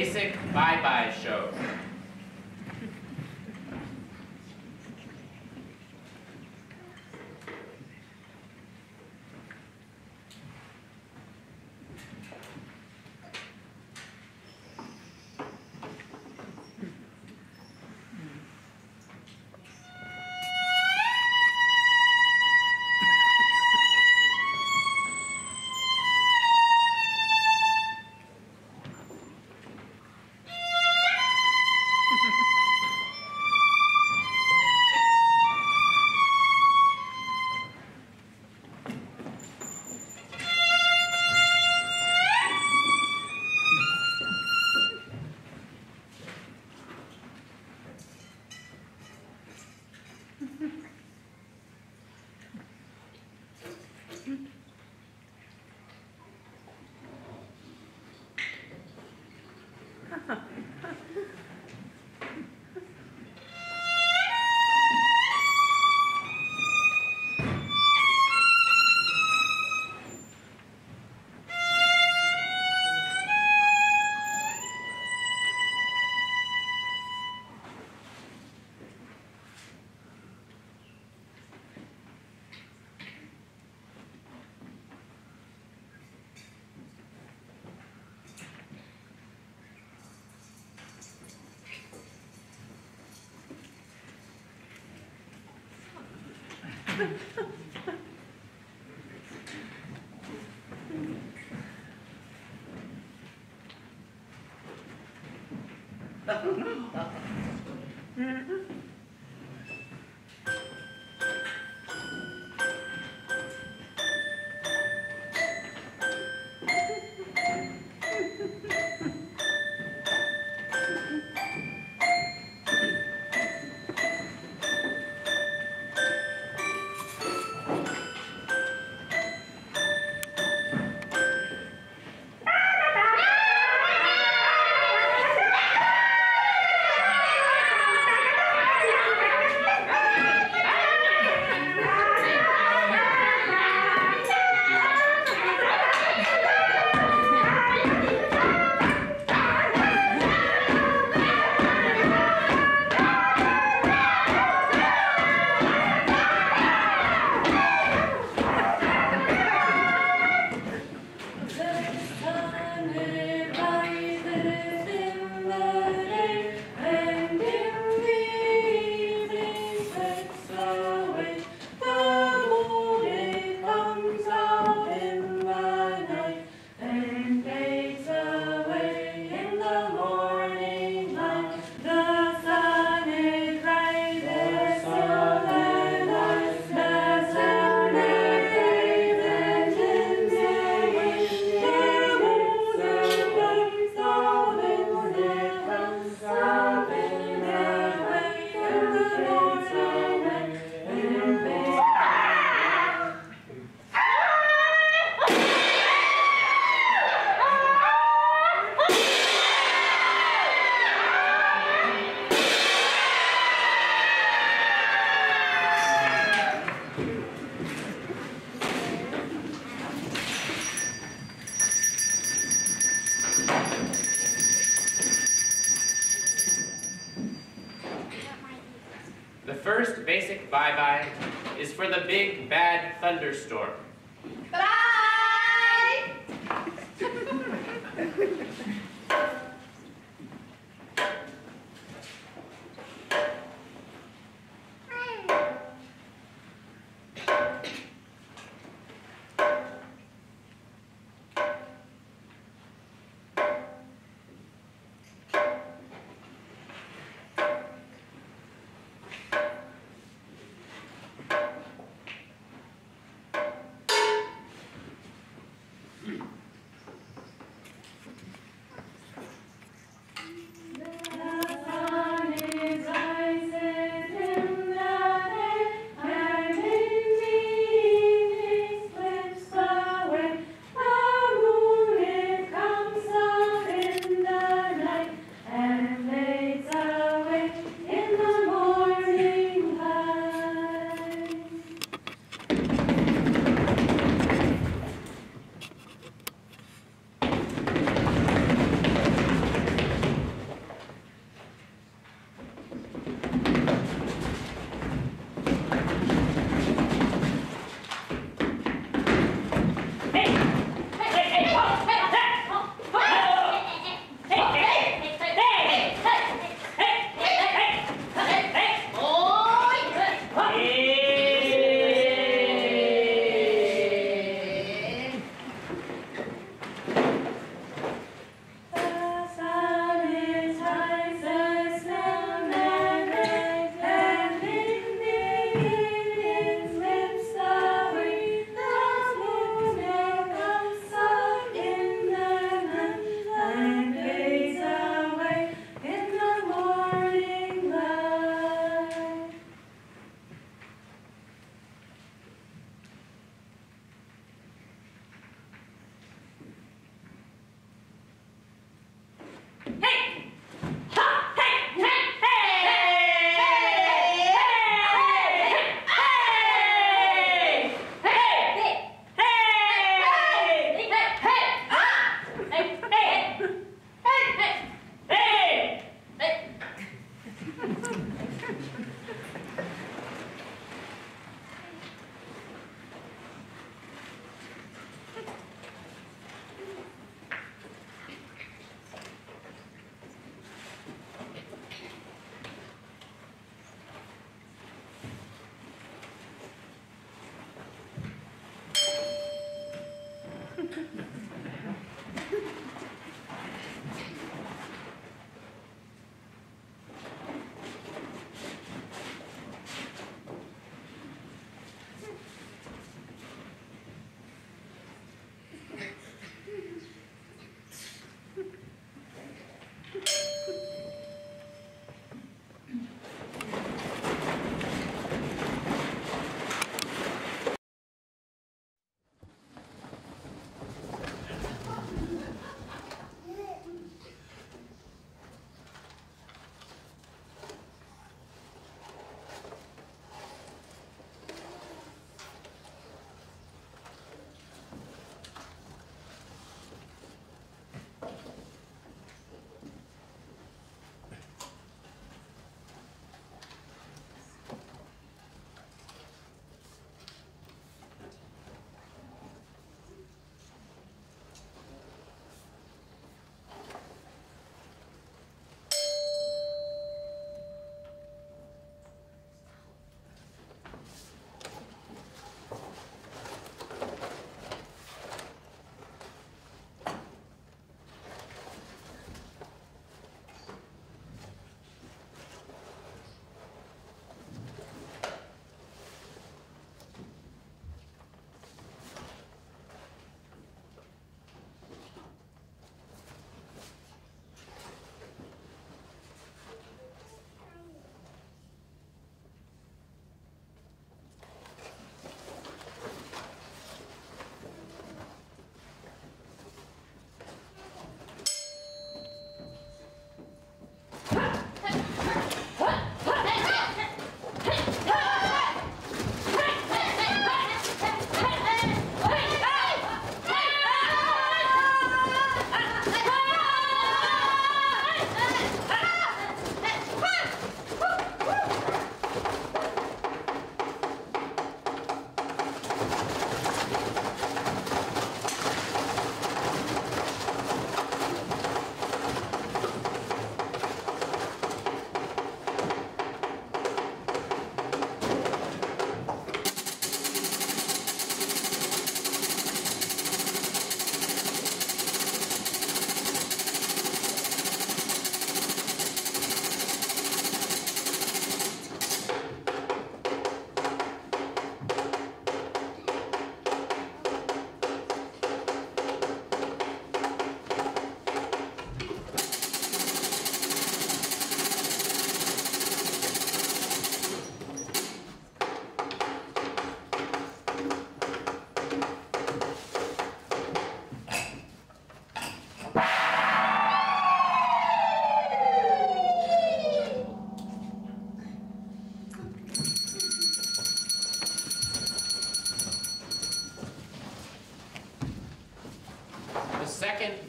basic bye-bye show. Thunderstorm.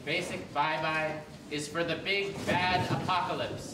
Basic bye-bye is for the big bad apocalypse.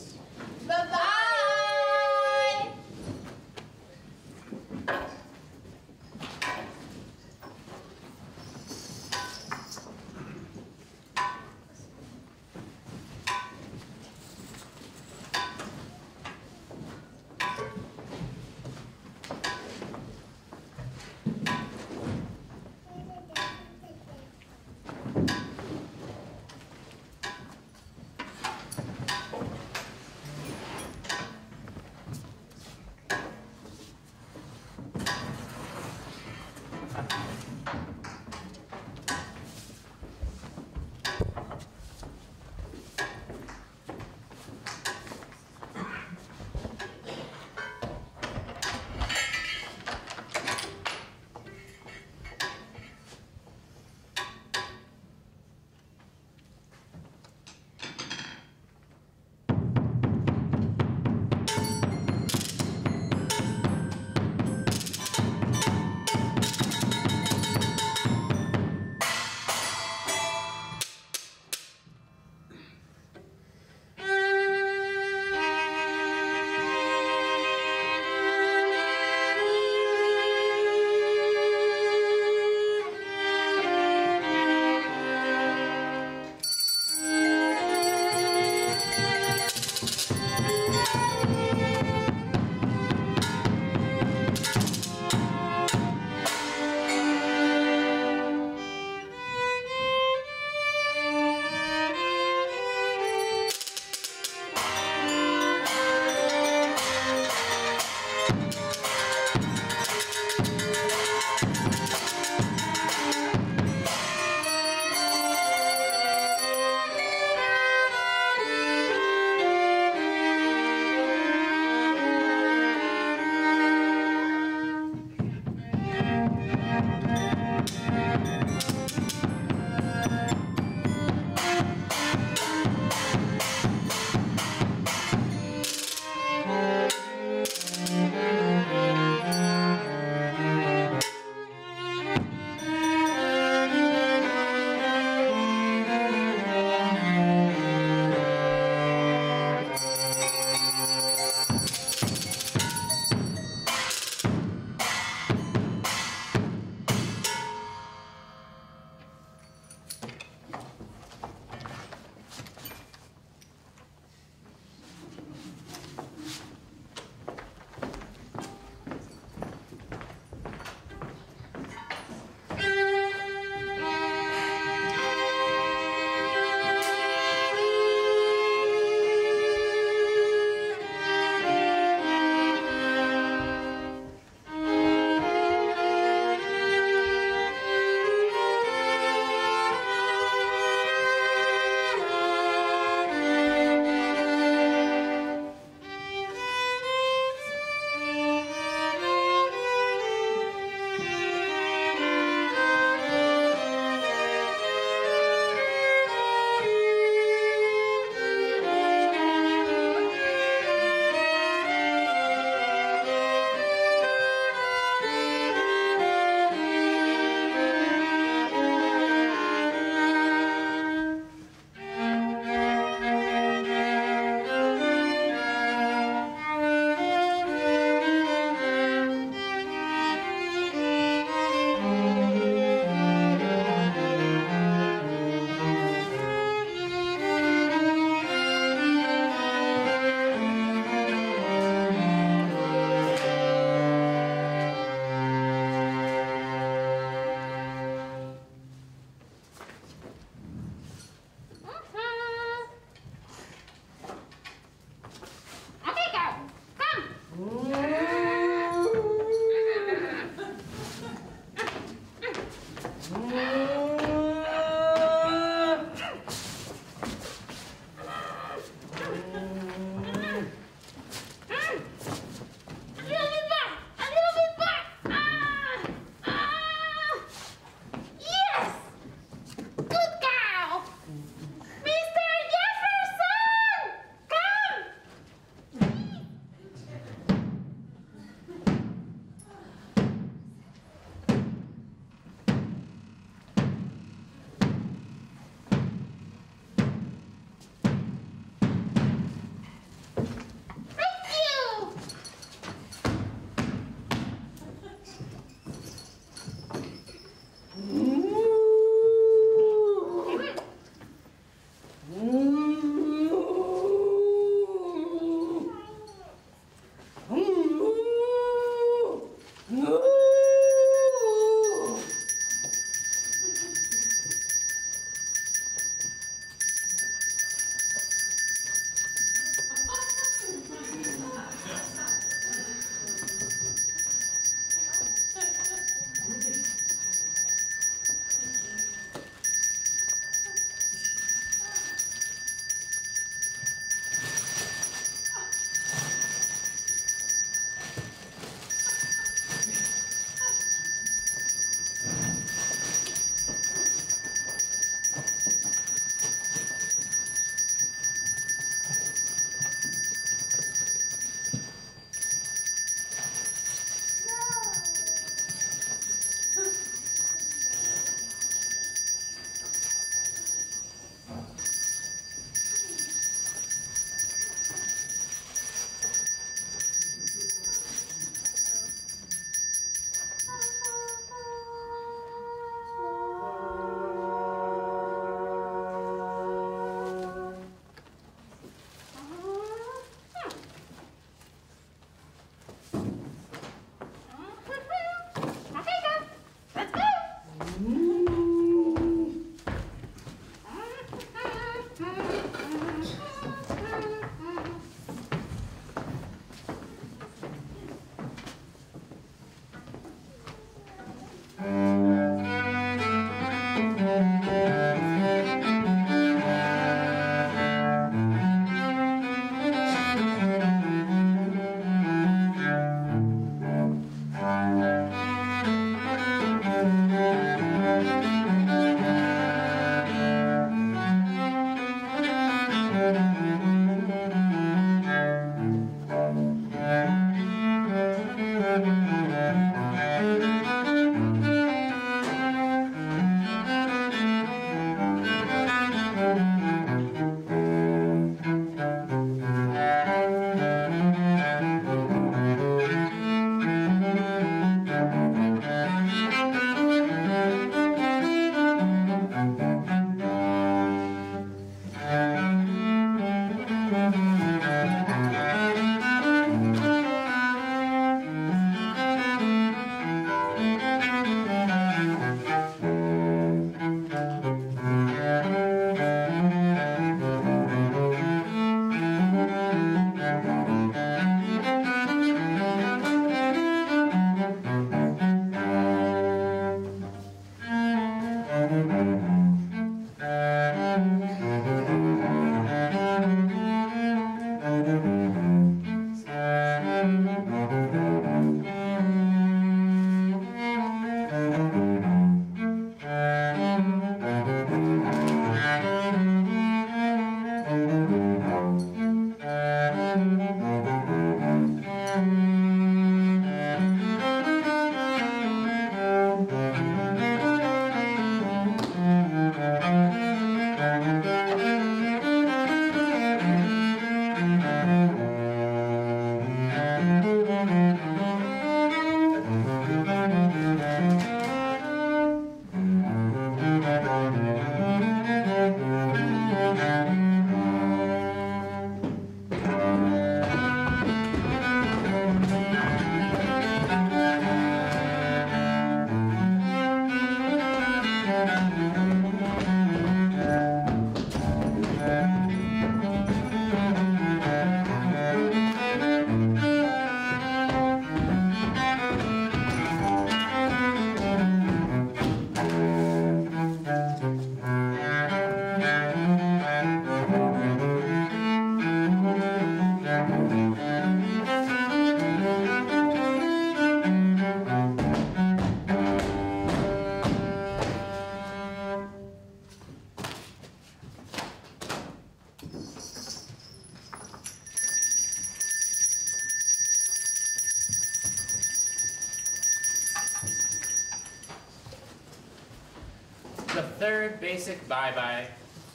Basic bye-bye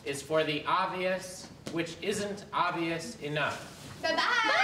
is for the obvious, which isn't obvious enough. Bye-bye.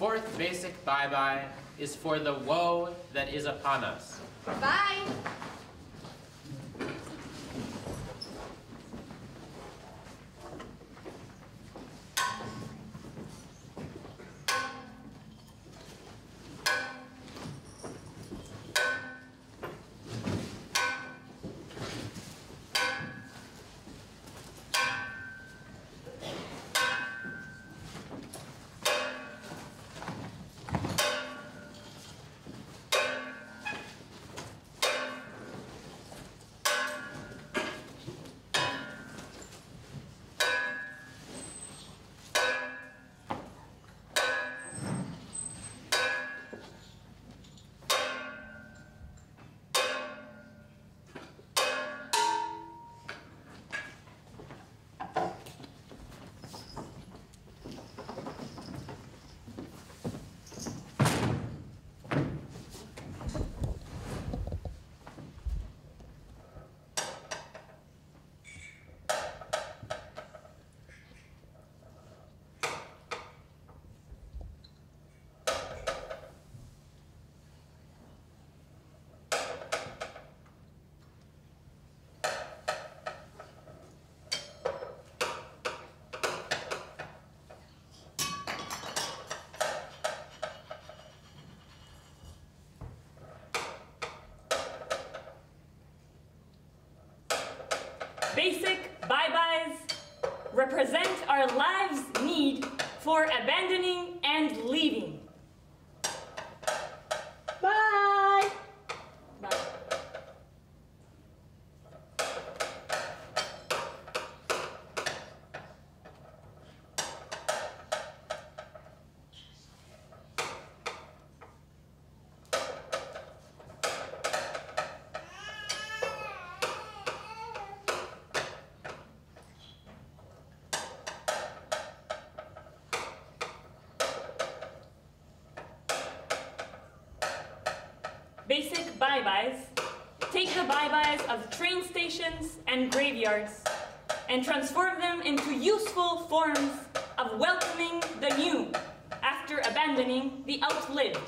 Fourth basic bye-bye is for the woe that is upon us. basic bye-byes represent our lives' need for abandoning and leaving. and transform them into useful forms of welcoming the new after abandoning the outlived.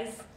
guys.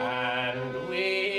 and we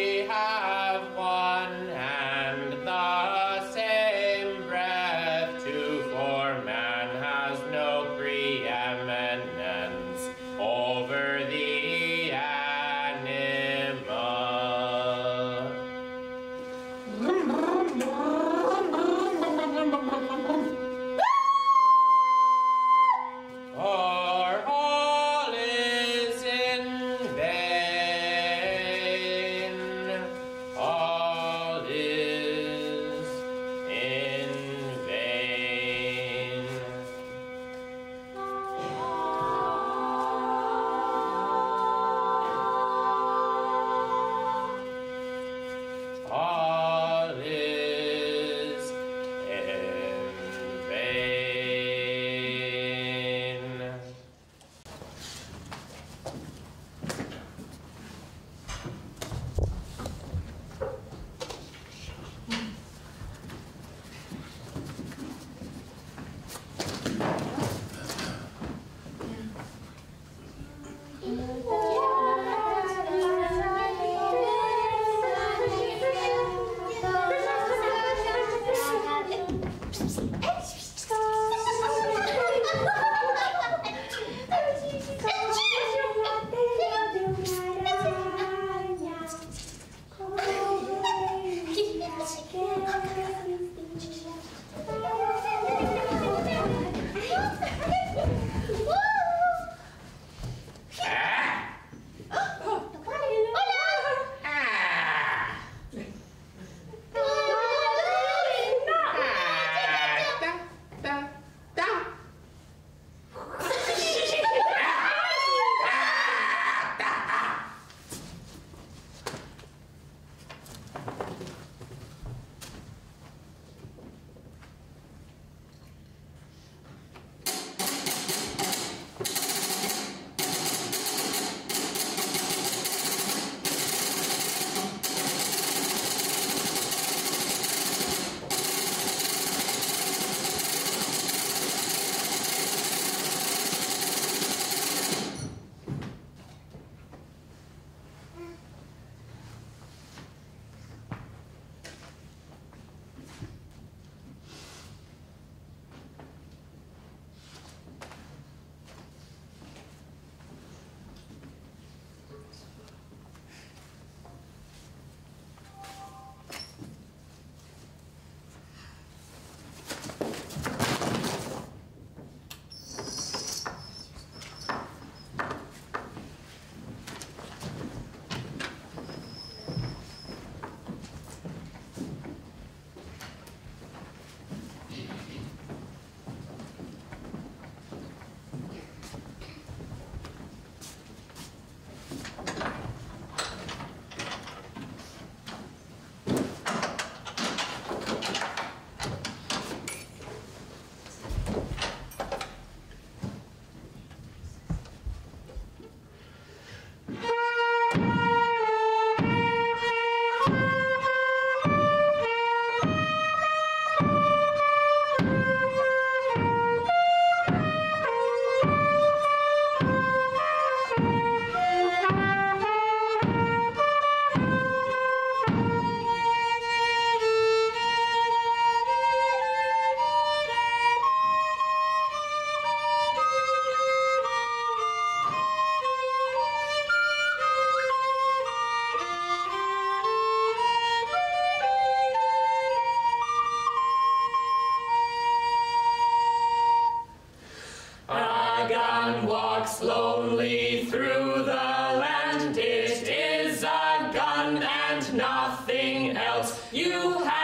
else. You have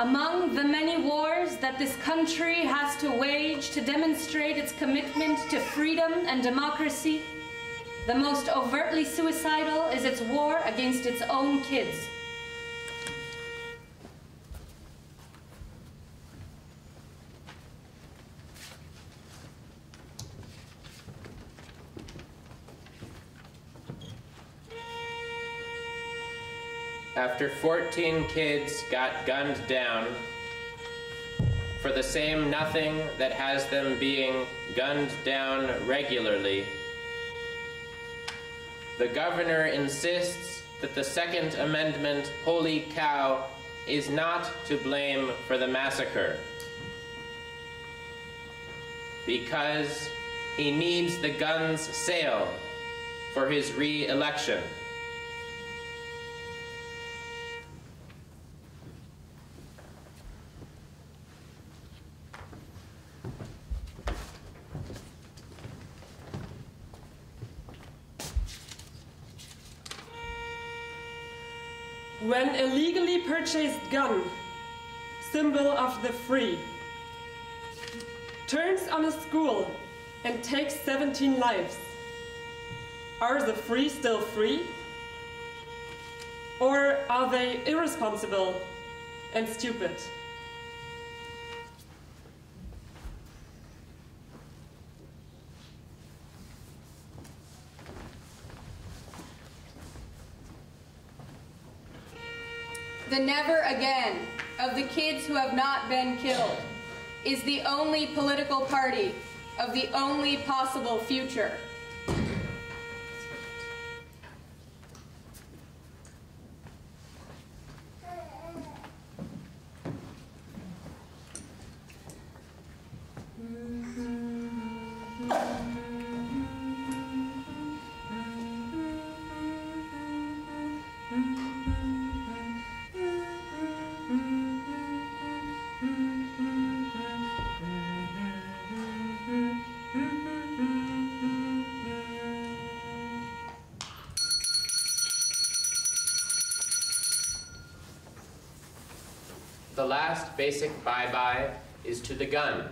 Among the many wars that this country has to wage to demonstrate its commitment to freedom and democracy, the most overtly suicidal is its war against its own kids. After 14 kids got gunned down for the same nothing that has them being gunned down regularly, the governor insists that the Second Amendment, holy cow, is not to blame for the massacre because he needs the guns sale for his re When a legally purchased gun, symbol of the free, turns on a school and takes 17 lives, are the free still free? Or are they irresponsible and stupid? Never again of the kids who have not been killed is the only political party of the only possible future. The last basic bye-bye is to the gun.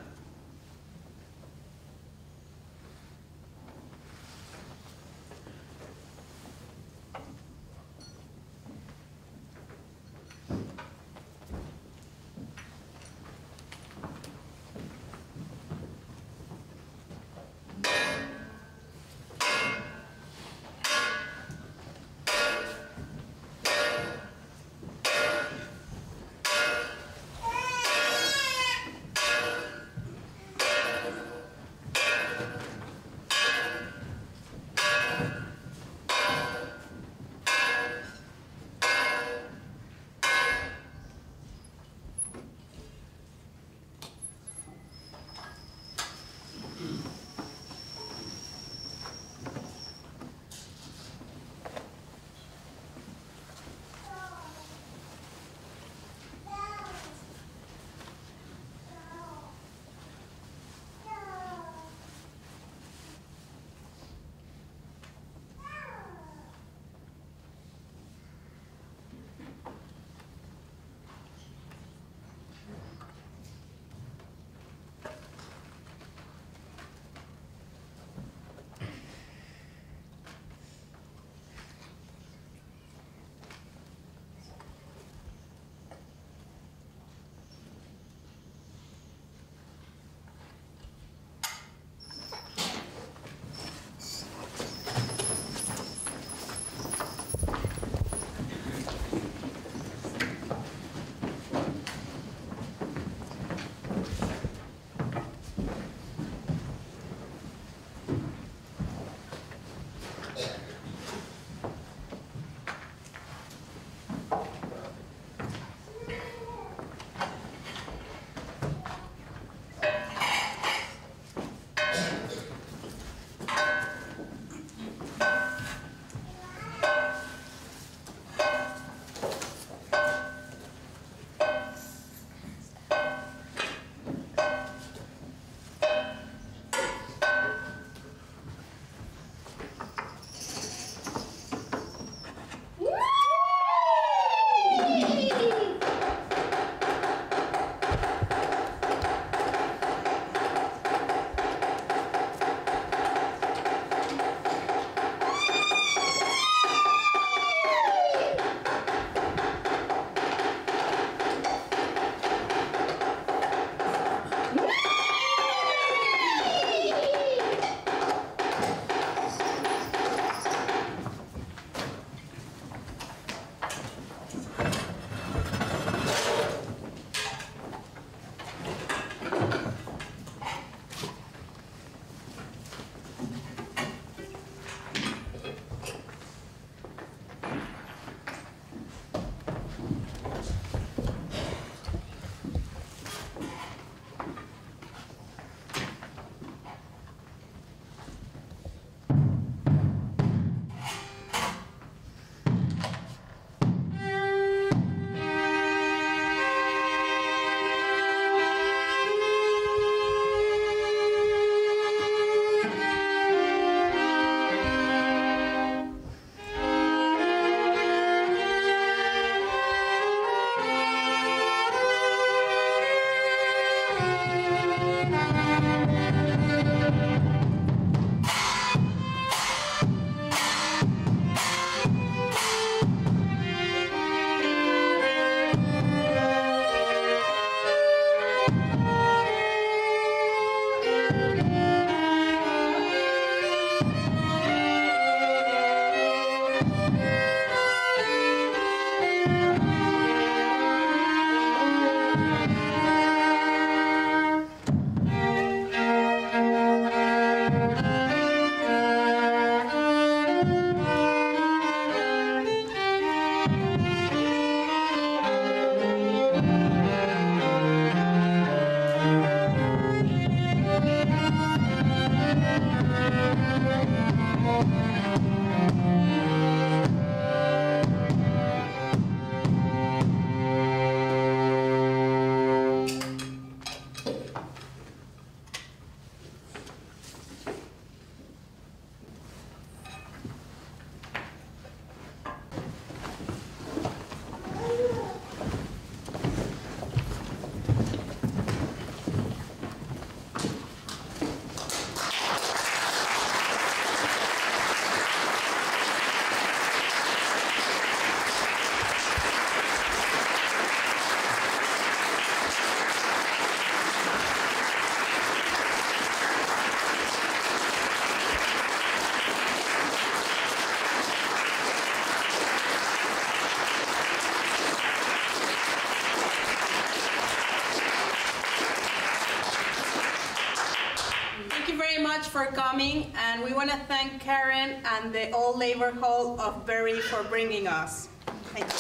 For coming, and we want to thank Karen and the Old Labor Hall of Barre for bringing us. Thank you.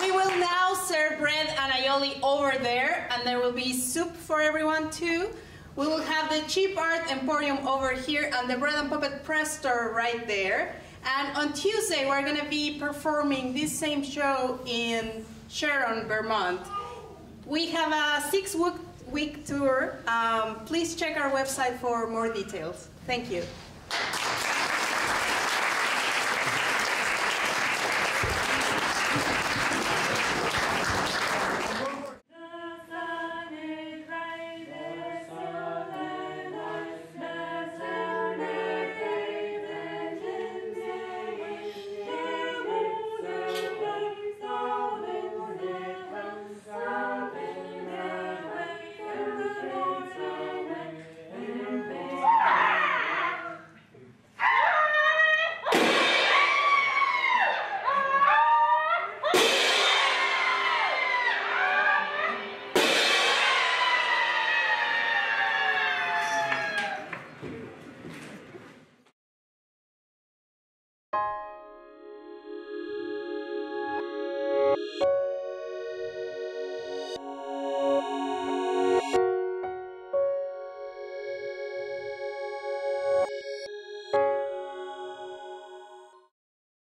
We will now serve bread and aioli over there, and there will be soup for everyone too. We will have the cheap art emporium over here and the bread and puppet press store right there. And on Tuesday, we're going to be performing this same show in Sharon, Vermont. We have a six week, week tour. Um, please check our website for more details. Thank you.